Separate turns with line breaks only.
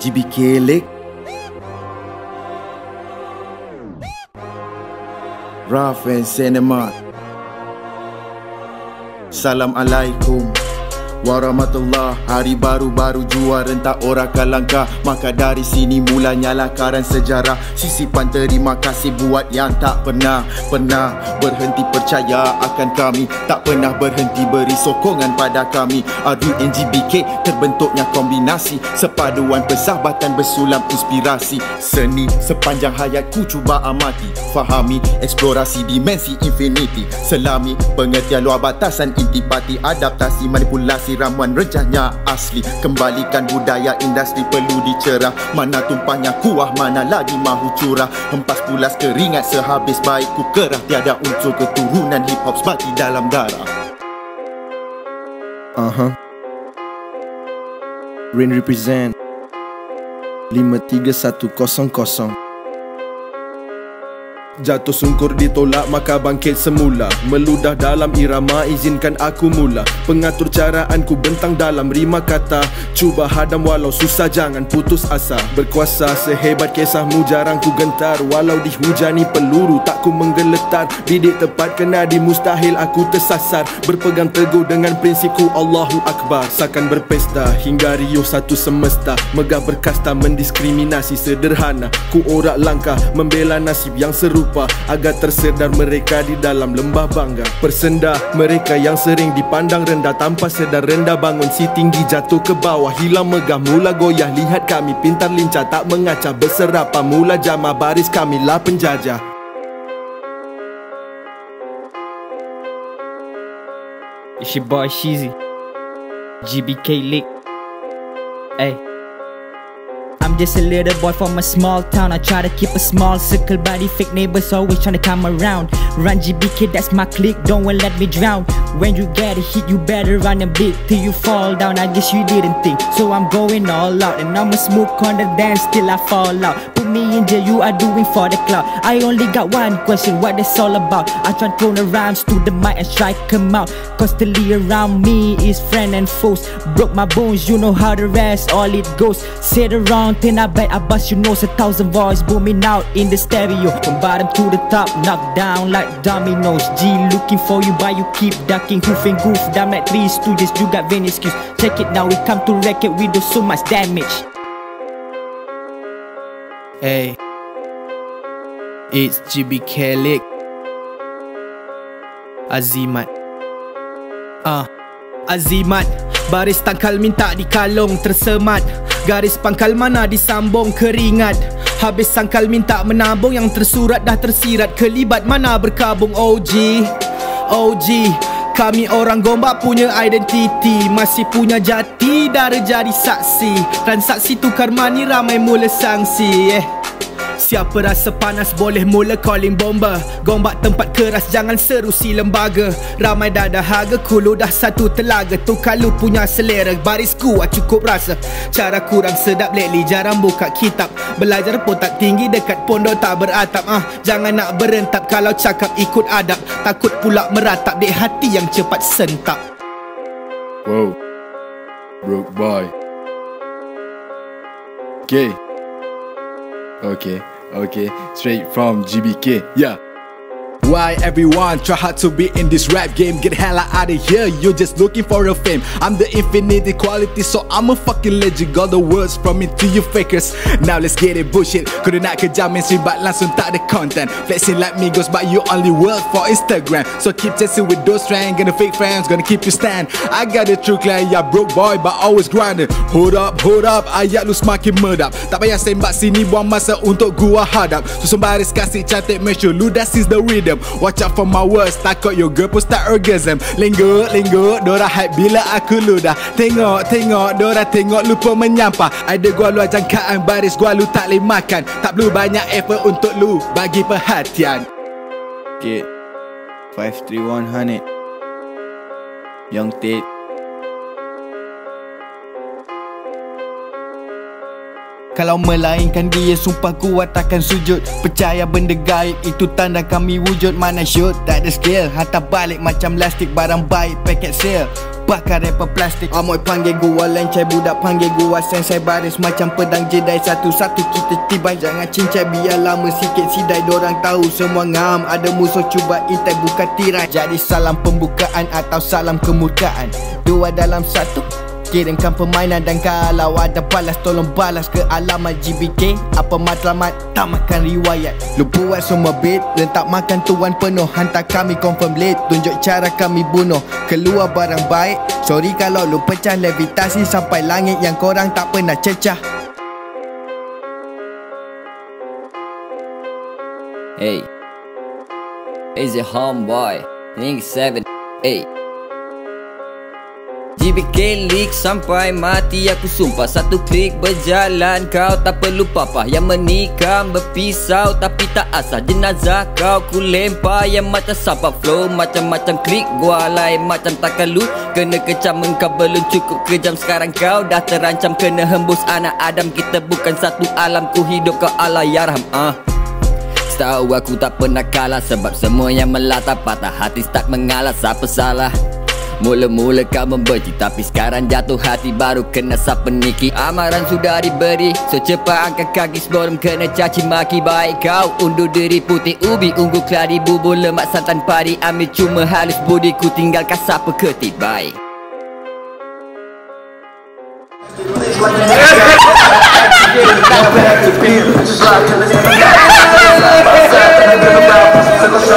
GBK Lake Raf and Cinema Salam alaikum Warahmatullah Hari baru-baru jua rentak orang kalangkah Maka dari sini mulanya lakaran sejarah. Sisipan terima kasih buat yang tak pernah Pernah berhenti percaya akan kami. Tak pernah berhenti beri sokongan pada kami. RU NGBK terbentuknya kombinasi. Sepaduan persahabatan bersulam inspirasi. Seni sepanjang hayatku cuba amati. Fahami eksplorasi dimensi infinity Selami pengertian luar batasan intipati. Adaptasi manipulasi si ramuan rencahnya asli. Kembalikan budaya industri perlu dicerah. Mana tumpahnya kuah, mana lagi mahu curah. Hempas pulas keringat sehabis baik ku kerah Tiada unsur keturunan hip hop sebati dalam darah.
Uh-huh Rain represent 53100 Jatuh sungkur ditolak maka bangkit semula. Meludah dalam irama izinkan aku mula. Pengatur caraanku bentang dalam rima kata. Cuba hadam walau susah jangan putus asa. Berkuasa sehebat kisahmu jarang ku gentar. Walau dihujani peluru tak ku menggeletar. Bidik tepat kena di mustahil aku tersasar. Berpegang teguh dengan prinsipku Allahu Akbar. Sakan berpesta hingga riuh satu semesta. Megah berkasta mendiskriminasi sederhana. Ku orak langkah membela nasib yang serupa rupa Agar tersedar mereka di dalam lembah bangga. Persenda mereka yang sering dipandang rendah Tanpa sedar rendah bangun. Si tinggi jatuh ke bawah Hilang megah mula goyah. Lihat kami pintar lincah tak mengacah. Berserapa mula jamah baris kami lah penjajah.
It's your boy Sheezy GBK Lick Hey just a little boy from a small town. I try to keep a small circle But the fake neighbors always trying to come around. Run GBK, that's my clique, don't want let me drown. When you get a hit, you better run a bit Till you fall down, I guess you didn't think. So I'm going all out And I'ma smoke on the dance till I fall out me and you are doing for the cloud. I only got one question, what it's all about? I try to throw the rhymes to the mic and strike them out. Constantly around me is friend and foes. Broke my bones, you know how the rest, all it goes. Sit around then I bet I bust your nose. A thousand voice booming out in the stereo. From bottom to the top, knock down like dominoes. G looking for you but you keep ducking? Hoof and goof, down like three stooges You got vain excuse, check it now We come to wreck it, we do so much damage
Hey. It's GB Kalik Azimat. Ah, uh, Azimat. Baris tangkal minta dikalung tersemat. Garis pangkal mana disambung keringat. Habis sangkal minta menabung yang tersurat dah tersirat. Kelibat mana berkabung OG OG kami orang gombak punya identiti Masih punya jati dari jadi saksi Transaksi tukar money ramai mula sangsi eh. Siapa rasa panas boleh mula calling bomba. Gombak tempat keras jangan seru si lembaga. Ramai dah dahaga kulu dah satu telaga. Tu kalau punya selera baris kuat cukup rasa. Cara kurang sedap lately jarang buka kitab. Belajar pun tak tinggi dekat pondok tak beratap. Ah Jangan nak berentap kalau cakap ikut adab. Takut pula meratap di hati yang cepat sentap.
Wow. Broke boy Okay. Okay, okay, straight from GBK. Yeah. Why everyone try hard to be in this rap game? Get hella out of here, you're just looking for a fame. I'm the infinite equality so I'm a fucking legend. Got the words from me to you fakers. Now let's get it bullshit. Kudu nak kerja mainstream but langsung tak content. Flexing like Migos but you only work for Instagram. So keep chasing with those friends Gonna fake friends, gonna keep you stand. I got the true client, yeah broke boy but always grinding. Hold up, hold up, I ayat lu semakin medap Tak payah sembak sini buang masa untuk gua hadap. Susun baris kasih cantik make sure lu dah seize the rhythm Watch out for my words Takut your girl pun start orgasm. Linggo, linggo Dora hype bila aku ludah. Tengok, tengok Dora tengok lupa menyampah Ada gua luar jangkaan Baris gua lu tak boleh makan. Tak perlu banyak effort untuk lu Bagi perhatian.
Okay. 53100 Young Tate Kalau melainkan dia sumpah kuat takkan sujud. Percaya benda gaib itu tanda kami wujud. Mana shoot tak ada skill. Hantar balik macam lastik barang baik paket sale. Bakar rapper plastik. Amoy panggil gua lencai Budak panggil gua. Sensei baris Macam pedang Jedi. Satu-satu kita tibai Jangan cincai biar lama sikit sidai. Dorang tahu semua ngam Ada musuh cuba itai bukan tirai. Jadi salam pembukaan atau salam kemurkaan. Dua dalam satu Kirimkan permainan dan kalau ada balas Tolong balas ke alamat GBK Apa matlamat? Tak makan riwayat. Lu buat semua beat Lentak makan tuan penuh. Hantar kami confirm late Tunjuk cara kami bunuh. Keluar barang baik. Sorry kalau lu pecah levitasi Sampai langit yang korang tak pernah cecah.
Hey. Is it homeboy? Link 7 Hey GBK leak sampai mati. Aku sumpah Satu klik berjalan. Kau tak perlu papa Yang menikam. Berpisau tapi tak asal Jenazah kau ku lempar. Yang macam sampah Flow macam-macam klik. Gua lain macam takkan lu Kena kecam engkau belum cukup kejam. Sekarang kau dah terancam. Kena hembus anak Adam. Kita bukan satu alam. Ku hidup kau Allah yarham ah. Tahu aku tak pernah kalah Sebab semua yang melatah patah hati tak mengalah Siapa salah? Mula-mula kau membenci Tapi sekarang jatuh hati baru kena siapa niki Amaran sudah diberi So cepat angkat kaki sebelum kena caci maki Baik kau undur diri putih ubi Ungu keladi bubur lemak santan padi Ambil cuma halus budi ku tinggal kasar peketik Baik
bitch. Yeah.